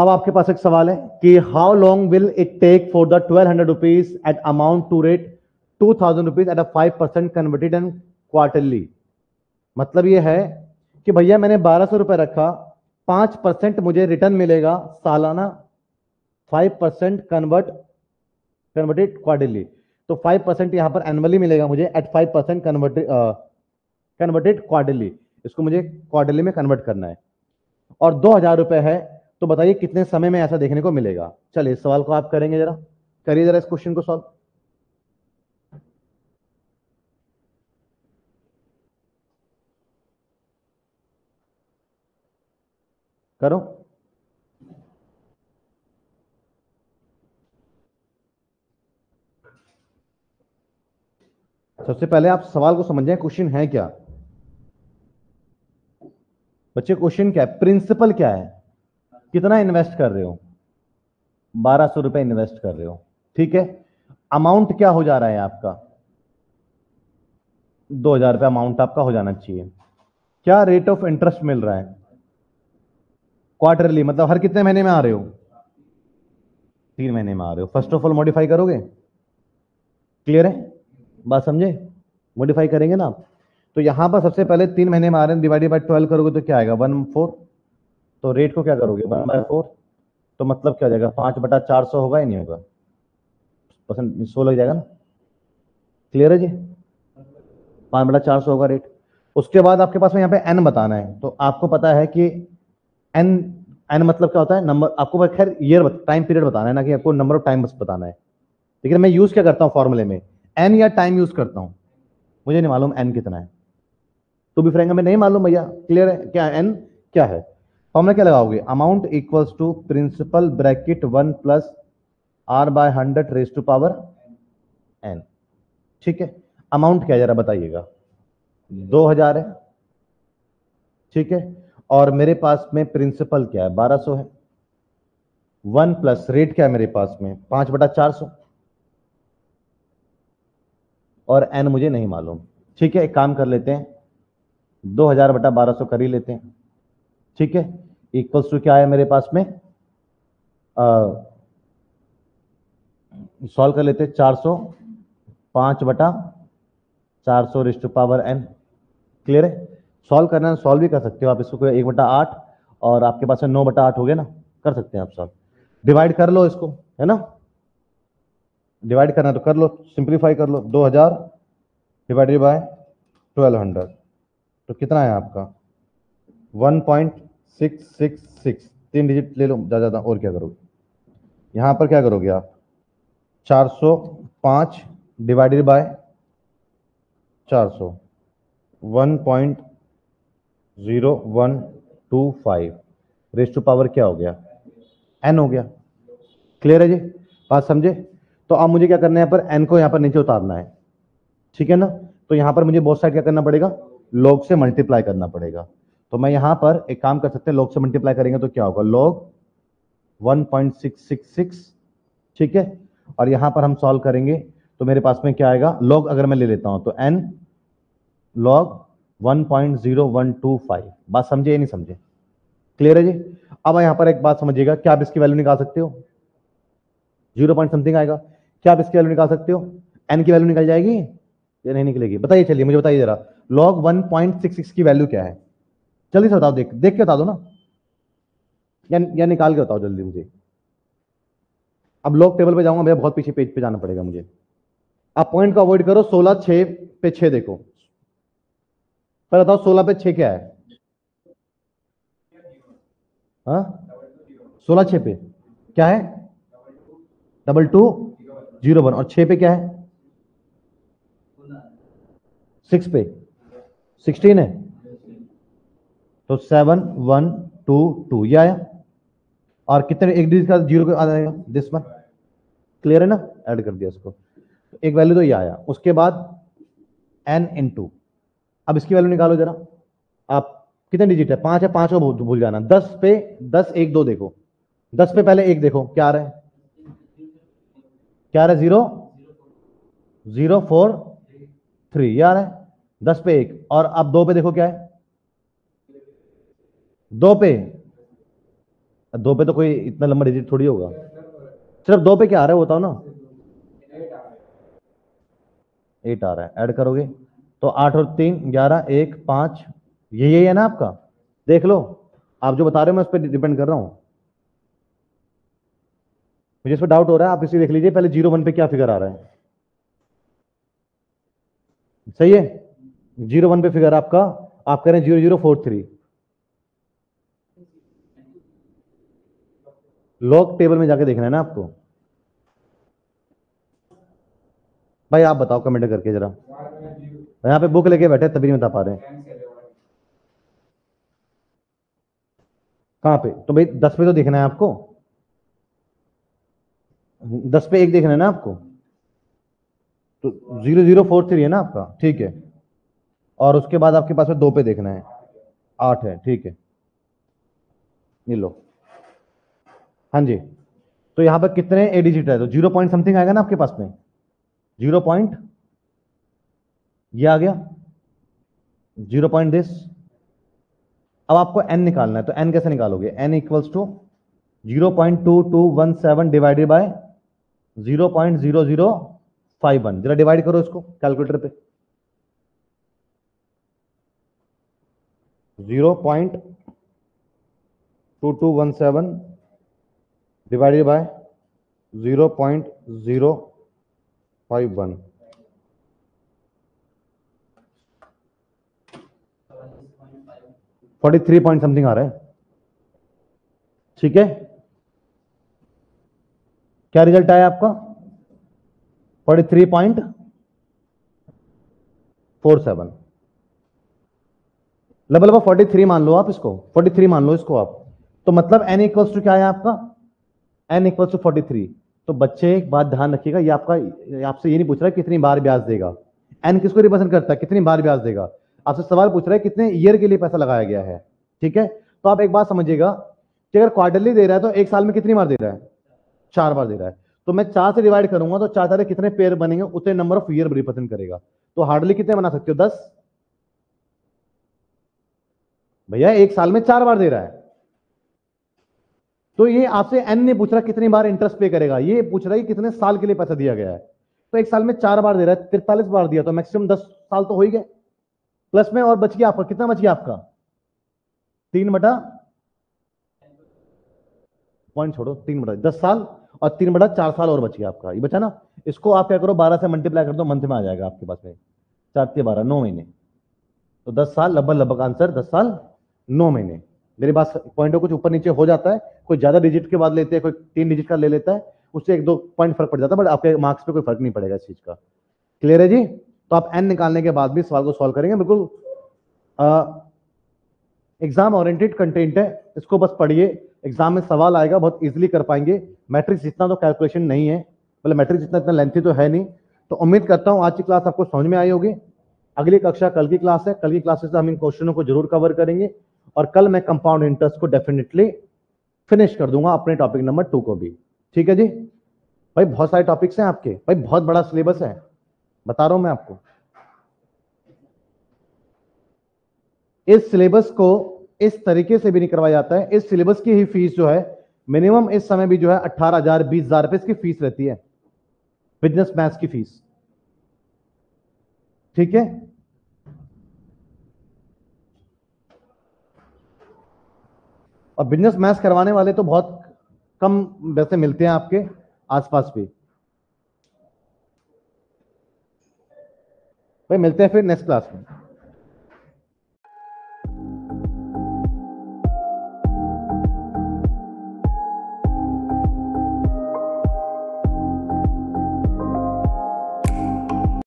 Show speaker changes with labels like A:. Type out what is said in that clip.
A: अब आपके पास एक सवाल है कि how long will it take for the twelve hundred rupees at amount to rate two thousand rupees at a five percent converted and quarterly मतलब ये है कि भैया मैंने बारह सौ रुपए रखा, पाँच परसेंट मुझे रिटर्न मिलेगा सालाना five percent convert converted quarterly तो फाइव परसेंट यहाँ पर एनुअली मिलेगा मुझे at five percent converted converted quarterly इसको मुझे क्वार्टरली में कन्वर्ट करना है। और दो हज़ार रुपए है तो बताइए कितने समय में ऐसा देखने को मिलेगा? चलिए इस सवाल को आप करेंगे जरा। करिए जरा इस क्वेश्चन को सॉल्व करो। सबसे पहले आप सवाल को समझें क्वेश्चन है क्या? बच्चे क्वेश्चन क्या है? प्रिंसिपल क्या है? कितना इन्वेस्ट कर रहे हो? बारह सौ रुपए इन्वेस्ट कर रहे हो। ठीक है? अमाउंट क्या हो जा रहा है आपका? दो हज़ार रुपये अमाउंट आपका हो जाना चाहिए। क्या रेट ऑफ़ इंटरेस्ट मिल रहा है? क्वार्टरली मतलब हर कितने महीने में आ रहे हो? तीन महीने में आ रहे हो। फ़र्स्ट ऑफ़ ऑल मॉडिफाई करोगे? क्लियर है? बात समझे? मॉडिफाई करेंगे ना आप? तो यहाँ पर सबसे पहले तीन महीने में आ रहे हैं डिवाइडेड बाई ट्वेल्व करोगे तो क्या आएगा? वन फोर तो रेट को क्या करोगे? वन बाय फोर तो मतलब क्या हो जाएगा? पाँच बटा चार सौ होगा या नहीं होगा? परसेंट सो लग जाएगा ना? क्लियर है जी? पाँच बटा चार सौ होगा रेट उसके बाद आपके पास में यहाँ पे एन बताना है। तो आपको पता है कि एन एन मतलब क्या होता है? नंबर आपको खैर ईयर टाइम पीरियड बताना है ना कि आपको नंबर ऑफ़ टाइम बस बताना है। लेकिन मैं यूज़ क्या करता हूँ फॉर्मूले में? एन या टाइम यूज़ करता हूँ। मुझे नहीं मालूम एन कितना है। तो भी फ्रेंक हमें नहीं मालूम भैया। क्लियर है? क्या एन क्या है? फॉर्मूला क्या लगाओगे? Amount equals to principal bracket one plus R by hundred raise to power n ठीक है? अमाउंट क्या जरा बताइएगा। दो हज़ार है। ठीक है? और मेरे पास में प्रिंसिपल क्या है? बारह सौ है। वन प्लस रेट क्या है मेरे पास में? पाँच बटा चार सौ। और एन मुझे नहीं मालूम। ठीक है? एक काम कर लेते हैं। दो हज़ार बटा बारह सौ कर ही लेते हैं। ठीक है? इक्वल्स टू क्या है मेरे पास में? सॉल्व कर लेते, चार सौ पाँच बटा चार सौ रिस्ट पावर एन क्लियर है? सॉल्व करना है सॉल्व भी कर सकते हो आप इसको एक बटा आठ और आपके पास में नौ बटा आठ हो गया ना, कर सकते हैं आप सॉल्व डिवाइड कर लो इसको, है ना? डिवाइड करना तो कर लो सिंप्लीफाई कर लो, दो हज़ार डिवाइडेड बाय ट्वेल्व हंड्रेड तो कितना है आपका? One point six six six. तीन डिजिट ले लो, ज़्यादा ज़्यादा। और क्या करोगे? यहाँ पर क्या करोगे आप? चार सौ पाँच डिवाइडेड बाय चार सौ। One point zero one two five raise to power क्या हो गया? एन हो गया। क्लियर है जी? बात समझे? तो अब मुझे क्या करना है यहाँ पर? एन को यहाँ पर नीचे उतारना है। ठीक है ना? तो यहाँ पर मुझे बहुत साइड क्या करना पड़ेगा? लॉग से मल्टीप्लाई करना पड़ेगा। तो मैं यहाँ पर एक काम कर सकते हैं लॉग से मल्टीप्लाई करेंगे तो क्या होगा? लॉग 1.666 ठीक है? और यहाँ पर हम सॉल्व करेंगे तो मेरे पास में क्या आएगा? लॉग अगर मैं ले लेता हूँ तो एन लॉग 1.0125 बात समझे या नहीं समझे? क्लियर है जी? अब यहाँ पर एक बात समझिएगा, क्या आप इसकी वैल्यू निकाल सकते हो? ज़ीरो पॉइंट समथिंग आएगा। क्या आप इसकी वैल्यू निकाल सकते हो? एन की वैल्यू निकल जाएगी या नहीं निकलेगी? बताइए, चलिए, मुझे बताइए जरा। लॉग 1.66 की वैल्यू क्या है? जल्दी से बताओ देख देख के बता दो ना। या, या निकाल के बताओ जल्दी मुझे। अब लॉग टेबल पे जाऊँगा भैया बहुत पीछे पेज पे जाना पड़ेगा मुझे। आप पॉइंट को अवॉइड करो सोलह छह पे छह देखो। पहले बताओ सोलह पे छह क्या है? हाँ? सोलह छह पे। क्या है? डबल टू ज़ीरो वन और छह पे क्या है? सिक्स पे। सिक्सटीन है? तो सेवन वन टू टू ये आया? और कितने, एक डिजिट का ज़ीरो आ जाएगा दिस वन क्लियर है ना? ऐड कर दिया इसको। एक वैल्यू तो ये आया। उसके बाद एन इन टू अब इसकी वैल्यू निकालो जरा। आप कितने डिजिट है? पाँच है, पाँच को भूल जाना। दस पे, दस, एक, दो देखो। दस पे पहले एक देखो। क्या आ रहा है? क्या आ रहा है? ज़ीरो ज़ीरो फोर थ्री ये आ रहा है। दस पे एक। और अब दो पे देखो क्या है? दो पे? दो पे तो कोई इतना लंबा डिजिट थोड़ी होगा। सिर्फ़ दो पे क्या आ रहा है बताओ ना। एट आ रहा है। ऐड करोगे? तो आठ और तीन, ग्यारह, एक, पाँच ये यही है ना आपका? देख लो। आप जो बता रहे हो, मैं उस पर डिपेंड कर रहा हूँ। मुझे इस पर डाउट हो रहा है, आप इसे देख लीजिए, पहले ज़ीरो वन पे क्या फिगर आ रहा है। सही है? ज़ीरो वन पे फिगर आपका, आप कह रहे हैं zero zero four three log table में जाके देखना है ना आपको? भाई, आप बताओ कमेंट करके जरा। यहाँ पे बुक लेके बैठे, तभी नहीं बता पा रहे कहाँ पे? तो भाई, दस पे तो देखना है आपको। दस पे एक देखना है ना आपको? तो ज़ीरो ज़ीरो फोर थ्री है ना आपका? ठीक है। और उसके बाद आपके पास में दो पे देखना है। आठ है, ठीक है। ये लो। हाँ जी। तो यहाँ पर कितने ए डिजिट है? तो ज़ीरो पॉइंट समथिंग आएगा ना आपके पास में? ज़ीरो पॉइंट ये आ गया। ज़ीरो पॉइंट दिस अब आपको एन निकालना है तो एन कैसे निकालोगे? N equals to zero point two two one seven divided by zero point zero zero five one जरा डिवाइड करो इसको कैलकुलेटर पे। Zero point two two one seven divided by zero point zero five one forty three point something आ रहा है। ठीक है? क्या result आया आपका? Forty three point four seven लगभग फोर्टी थ्री मान लो आप इसको। फोर्टी थ्री मान लो इसको आप। तो मतलब एन इक्वल्स टू क्या है आपका? N equals to forty three तो बच्चे, एक बात ध्यान रखिएगा, ये आपका आपसे ये नहीं पूछ रहा है कितनी बार ब्याज देगा। एन किसको रिप्रेजेंट करता है? कितनी बार ब्याज देगा? आपसे सवाल पूछ रहा है कितने ईयर के लिए पैसा लगाया गया है, ठीक है? तो आप एक बात समझिएगा कि अगर क्वार्टरली दे रहा है तो एक साल में कितनी बार दे रहा है? चार बार दे रहा है। तो मैं चार से डिवाइड करूँगा तो चार चार कितने पेयर बनेंगे, उतने नंबर ऑफ़ ईयर रिप्रेजेंट करेगा। तो हार्डली कितने बना सकते हो? दस। भैया, एक साल में चार बार दे रहा है। तो ये आपसे एन ने पूछ रहा कितनी बार इंटरेस्ट पे करेगा। ये पूछ रहा है कितने साल के लिए पैसा दिया गया है। तो एक साल में चार बार दे रहा है, तिरतालीस बार दिया तो मैक्सिमम दस साल तो हो ही गए। प्लस में और बच गया आपका, कितना बच गया आपका? तीन बटा पॉइंट छोड़ो, तीन बटा दस साल और तीन बटा चार साल और बच गया आपका। ये बचा ना? इसको आप क्या करो, बारह से मल्टीप्लाई कर दो मंथ में आ जाएगा आपके पास में। चार तीन बारह, नौ महीने। तो दस साल, लगभग लगभग आंसर दस साल, नौ महीने। मेरे पास पॉइंट कुछ ऊपर नीचे हो जाता है, कोई ज़्यादा डिजिट के बाद लेते हैं, कोई तीन डिजिट का ले लेता है, उससे एक दो पॉइंट फ़र्क पड़ जाता है बट आपके मार्क्स पे कोई फ़र्क नहीं पड़ेगा इस चीज़ का। क्लियर है जी? तो आप एन निकालने के बाद भी सवाल को सॉल्व करेंगे, बिल्कुल। एग्ज़ाम ओरिएंटेड कंटेंट है, इसको बस पढ़िए एग्ज़ाम में सवाल आएगा, बहुत इजीली कर पाएँगे। मैट्रिक्स जितना तो कैलकुलेशन नहीं है मतलब मैट्रिक्स जितना इतना लेंथी तो है नहीं। तो उम्मीद करता हूँ आज की क्लास आपको समझ में आई होगी। अगली कक्षा कल की क्लास है, कल की क्लासेस हम इन क्वेश्चनों को ज़रूर कवर करेंगे। और कल मैं कंपाउंड इंटरेस्ट को डेफिनेटली फिनिश कर दूँगा अपने टॉपिक नंबर टू को भी। ठीक है जी? भाई, बहुत सारे टॉपिक्स हैं आपके। भाई, बहुत बड़ा सिलेबस है। बता रहा हूँ मैं आपको। इस सिलेबस को इस तरीके से भी नहीं करवाया जाता है। इस सिलेबस की ही फ़ीस जो है मिनिमम इस समय भी जो है अट्ठारह हज़ार, बीस हज़ार रुपए इसकी फ़ीस रहती है। बिज़नेस मैथ्स की फ़ीस ठीक है? और बिज़नेस मैथ्स करवाने वाले तो बहुत कम वैसे मिलते हैं आपके आसपास भी। भाई, मिलते हैं फिर नेक्स्ट क्लास में।